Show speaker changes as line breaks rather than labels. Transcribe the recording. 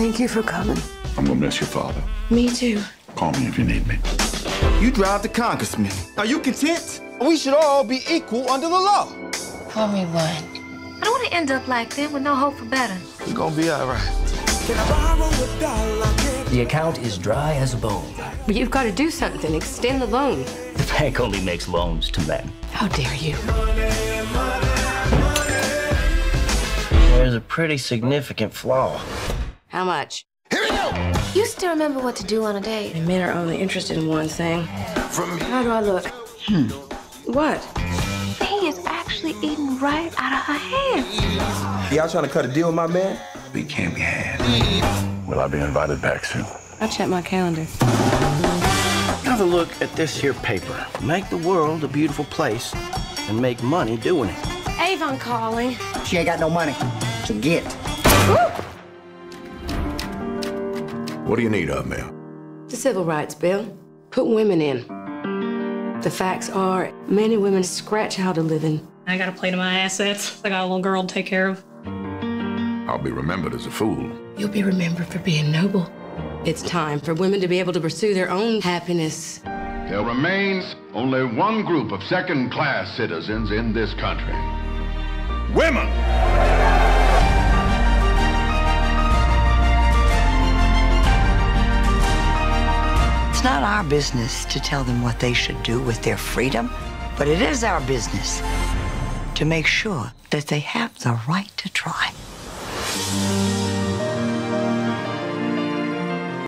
Thank you for coming.
I'm gonna miss your father.
Me too.
Call me if you need me.
You drive the congressman. Are you content? We should all be equal under the law.
Call me what?
I don't want to end up like them with no hope for better.
It's gonna be all right.
The account is dry as a bone.
But you've got to do something. Extend the loan.
The bank only makes loans to men.
How dare you?
There's a pretty significant flaw.
How much? Here we go!
You still remember what to do on a date.
Men are only interested in one thing.
From me.
How do I look? Hmm. What?
He is actually eating right out of her hand.
Y'all trying to cut a deal with my man?
We can't be had. Will I be invited back soon?
I'll check my calendar.
Have a look at this here paper. Make the world a beautiful place and make money doing it.
Avon calling.
She ain't got no money. to get.
What do you need of me?
The civil rights bill. Put women in. The facts are, many women scratch out a living.
I got to play to my assets. I got a little girl to take care of.
I'll be remembered as a fool.
You'll be remembered for being noble. It's time for women to be able to pursue their own happiness.
There remains only one group of second class citizens in this country women.
It's not our business to tell them what they should do with their freedom, but it is our business to make sure that they have the right to try.